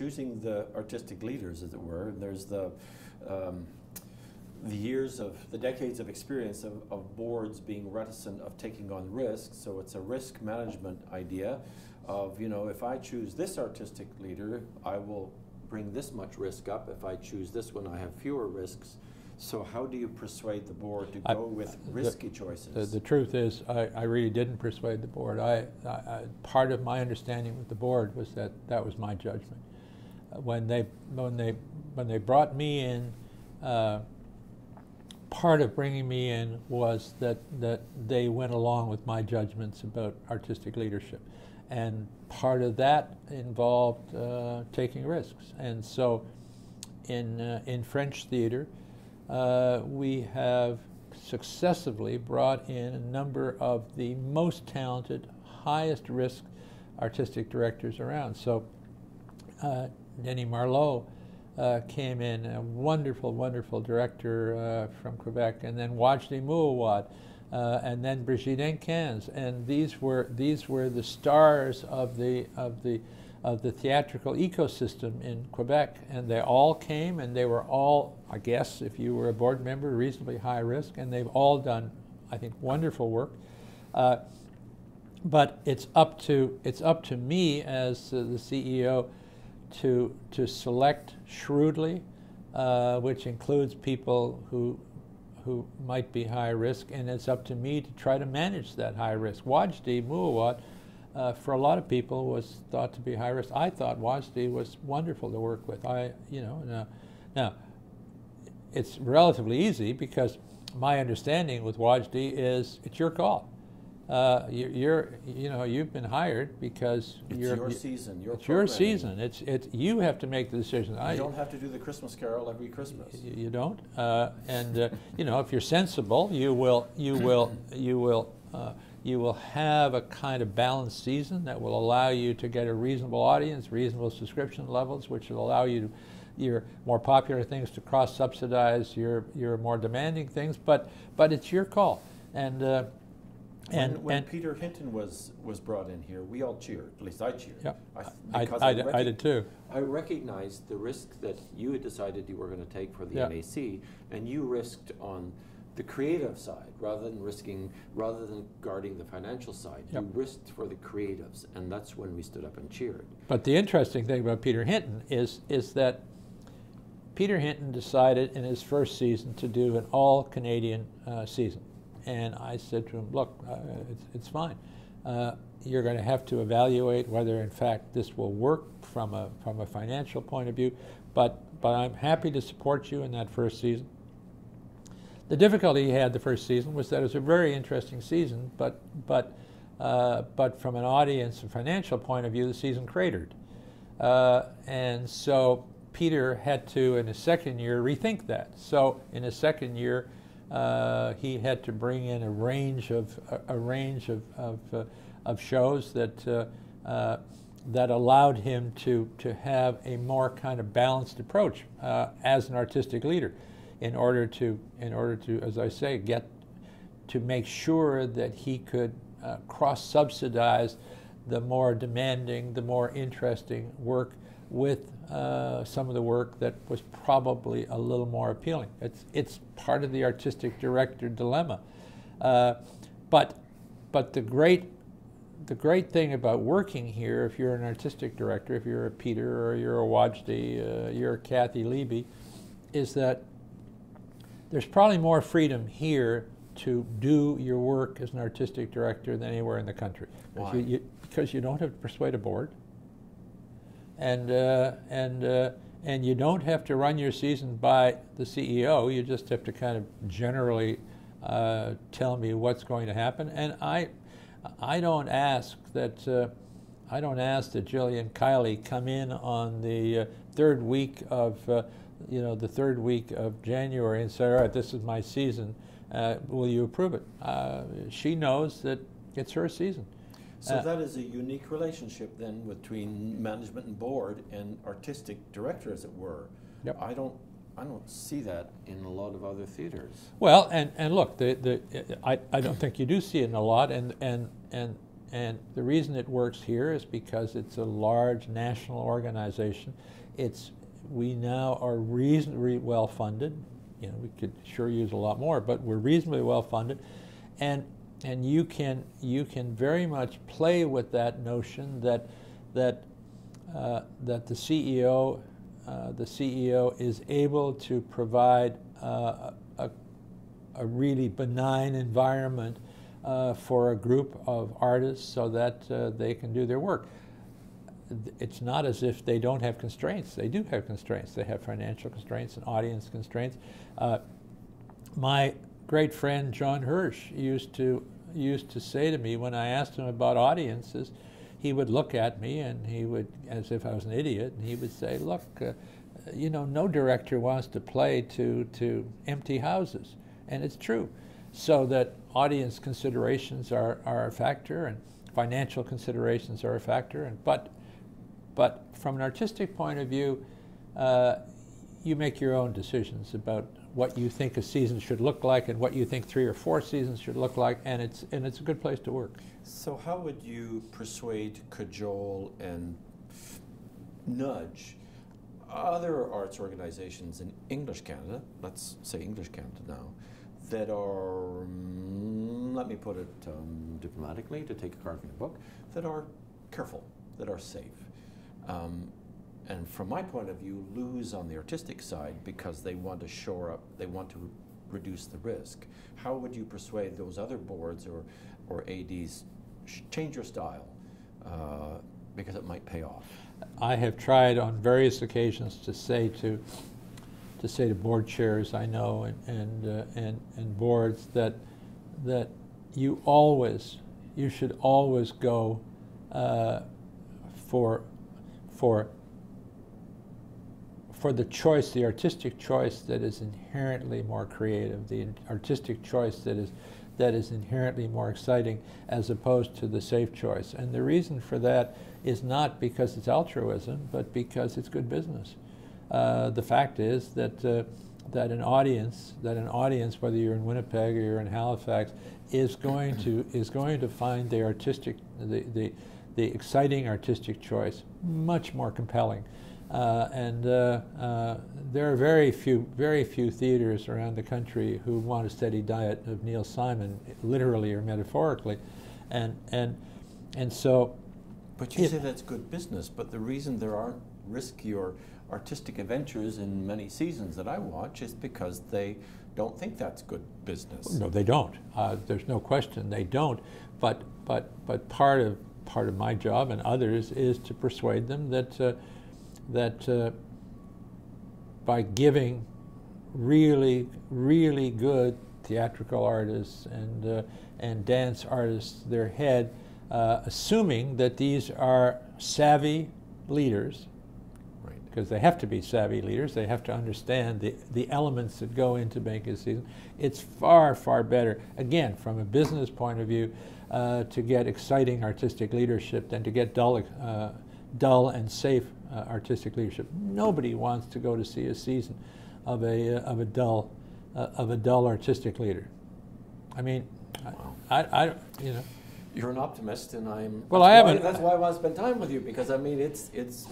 choosing the artistic leaders, as it were. And there's the um, the years of the decades of experience of, of boards being reticent of taking on risks. So it's a risk management idea of you know if I choose this artistic leader, I will bring this much risk up. If I choose this one, I have fewer risks. So how do you persuade the board to I- go with risky choices? The, the truth is, I, I really didn't persuade the board. I, I, I, part of my understanding with the board was that that was my judgment. When they when they when they brought me in, uh, part of bringing me in was that that they went along with my judgments about artistic leadership, and part of that involved uh, taking risks. And so, in uh, in French theater, uh, we have successively brought in a number of the most talented, highest risk artistic directors around. So, uh, Denis Marleau uh, came in, a wonderful, wonderful director uh, from Quebec, and then Wajdi Mouawad, uh, and then Brigitte Haentjens, and these were these were the stars of the of the of the theatrical ecosystem in Quebec, and they all came, and they were all, I guess, if you were a board member, reasonably high risk, and they've all done, I think, wonderful work. Uh, but it's up to it's up to me as uh, the CEO to to select shrewdly, uh, which includes people who who might be high risk, and it's up to me to try to manage that high risk. Wajdi Mouawad, uh, for a lot of people, was thought to be high risk. I thought Wajdi was wonderful to work with. I, you know, now, now it's relatively easy because my understanding with Wajdi is it's your call. Uh, you, you're, you know, you've been hired because it's you're, your season, your it's your season. It's, it's, you have to make the decision. You I, don't have to do the Christmas Carol every Christmas. Y- You don't, uh, and uh, you know if you're sensible, you will, you will, you will, uh, you will have a kind of balanced season that will allow you to get a reasonable audience, reasonable subscription levels, which will allow you to, your more popular things to cross-subsidize your your more demanding things. But but it's your call, and uh, and when, when and Peter Hinton was was brought in here, we all cheered. At least I cheered. yeah, I, I, because I, I did- I did too. I recognized the risk that you had decided you were going to take for the Yeah. NAC, and you risked on the creative side rather than risking, rather than guarding the financial side. Yep. You risked for the creatives, and that's when we stood up and cheered. But the interesting thing about Peter Hinton is is that Peter Hinton decided in his first season to do an all Canadian uh, season, and I said to him, "Look, uh, it's, it's fine. Uh, you're going to have to evaluate whether, in fact, this will work from a from a financial point of view, but but I'm happy to support you in that first season." The difficulty he had the first season was that it was a very interesting season, but but uh, but from an audience and financial point of view, the season cratered, uh, and so Peter had to, in his second year, rethink that. So in his second year, uh, he had to bring in a range of a, range of of, uh, of shows that. Uh, uh, that allowed him to, to have a more kind of balanced approach uh, as an artistic leader in order to in order to as I say get to make sure that he could uh, cross subsidize the more demanding the more interesting work with uh, some of the work that was probably a little more appealing it's it's part of the artistic director dilemma uh, but but the great the great thing about working here, if you're an artistic director, if you're a Peter or you're a Wajdi, uh, you're a Cathy Levy, is that there's probably more freedom here to do your work as an artistic director than anywhere in the country. Why? You, you, because you don't have to persuade a board, and uh, and uh, and you don't have to run your season by the CEO. You just have to kind of generally uh, tell me what's going to happen. And I, I don't ask that. Uh, I don't ask that Jillian Keiley come in on the uh, third week of, uh, you know, the third week of January and say, "All right, this is my season. Will you approve it?" She knows that it's her season. So Uh, that is a unique relationship then between management and board and artistic director, as it were. Yep. I don't, I don't see that. In a lot of other theaters. Well, and, and look, the, the, I, I don't think you do see it in a lot, and, and, and and the reason it works here is because it's a large national organization. It's we now are reasonably well funded. You know, we could sure use a lot more, but we're reasonably well funded, and and you can you can very much play with that notion that that uh, that the CEO uh, the CEO is able to provide uh, a, a really benign environment uh, for a group of artists so that uh, they can do their work. It's not as if they don't have constraints. They do have constraints. They have financial constraints and audience constraints. Uh, my great friend John Hirsch used to used to say to me when I asked him about audiences, he would look at me and he would, as if I was an idiot, and he would say, "Look, uh, you know, no director wants to play to to empty houses," and it's true. So that audience considerations are, are a factor, and financial considerations are a factor, and but but from an artistic point of view, uh, you make your own decisions about what you think a season should look like and what you think three or four seasons should look like, and it's and it's a good place to work. So, how would you persuade, cajole, and nudge other arts organizations in English Canada? Let's say English Canada now, that are, mm, let me put it um, diplomatically, to take a card from the book, that are careful, that are safe. Um, and from my point of view, lose on the artistic side because they want to shore up, they want to reduce the risk. How would you persuade those other boards or, or ADs change your style uh, because it might pay off? I have tried on various occasions to say to to say to board chairs I know and and uh, and, and boards that that you always you should always go uh, for for for the choice, the artistic choice that is inherently more creative, the artistic choice that is that is inherently more exciting as opposed to the safe choice. And the reason for that is not because it's altruism, but because it's good business. Uh, the fact is that uh, that an audience, that an audience, whether you're in Winnipeg or you're in Halifax, is going to is going to find the artistic, the the, the exciting artistic choice much more compelling uh, and uh, uh, there are very few, very few theaters around the country who want a steady diet of Neil Simon, literally or metaphorically, and and and so. But you say that's good business. But the reason there aren't risky or artistic adventures in many seasons that I watch is because they don't think that's good business. No, they don't. Uh, there's no question they don't. But but but part of part of my job and others is to persuade them that uh, that uh, by giving really, really good theatrical artists and, uh, and dance artists their head, uh, assuming that these are savvy leaders, because they have to be savvy leaders, they have to understand the, the elements that go into making a season. It's far, far better, again, from a business point of view, uh, to get exciting artistic leadership than to get dull, uh, dull and safe uh, artistic leadership. Nobody wants to go to see a season of a uh, of a dull uh, of a dull artistic leader. I mean, wow. I, I, you know. You're an optimist, and I'm. Well, I haven't. That's why I want to spend time with you because I mean, it's it's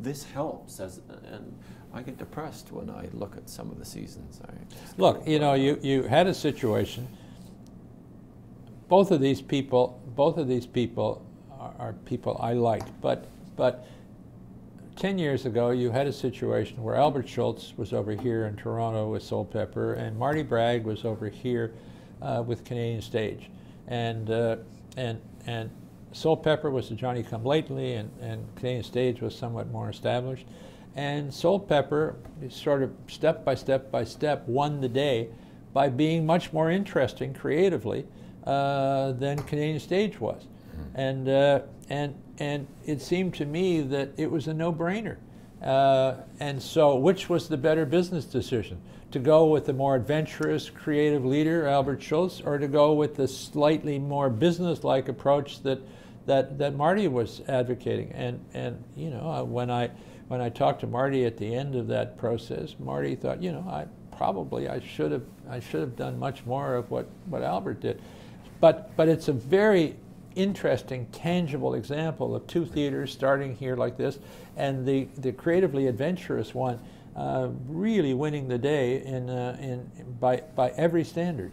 this helps as and. I get depressed when I look at some of the seasons. look, you know, you, you had a situation. Both of these people, both of these people are, are people I liked, but but 10 years ago, you had a situation where Albert Schultz was over here in Toronto with Soulpepper, and Marty Bragg was over here uh, with Canadian Stage. And, uh, and, and Soulpepper was the Johnny Come Lately, and, and Canadian Stage was somewhat more established. And Soulpepper, sort of step by step by step, won the day by being much more interesting creatively uh, than Canadian Stage was. Mm-hmm. And, uh, and and it seemed to me that it was a no-brainer. Uh, and so, which was the better business decision? To go with the more adventurous, creative leader, Albert Schultz, or to go with the slightly more business-like approach that, that, that Marty was advocating? And, and you know, uh, when I, when I talked to Marty at the end of that process, Marty thought, you know, I probably I should have I should have done much more of what, what Albert did. But, but it's a very interesting, tangible example of two theaters starting here like this, and the, the creatively adventurous one uh, really winning the day in, uh, in, by, by every standard.